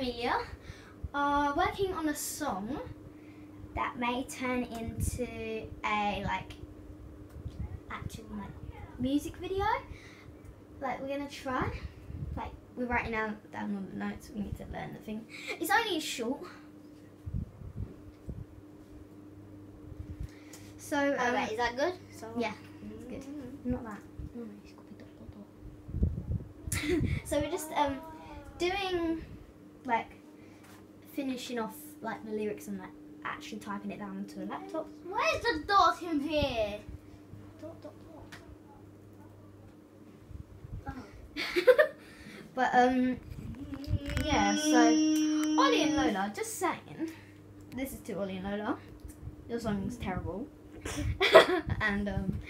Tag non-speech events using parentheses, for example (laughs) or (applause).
me Amelia are working on a song that may turn into a like actual like music video. Like we're gonna try. Like we're writing down down on the notes. We need to learn the thing. It's only short. So um, Oh, wait, is that good? So, yeah, it's good. Not that. No, (laughs) no, so we're just um doing like finishing off like the lyrics and like actually typing it down onto a laptop. Where's the dot in here? Dot dot dot. Oh. (laughs) but um yeah, so Ollie and Lola, just saying, this is to Ollie and Lola. Your song's terrible. (laughs) and um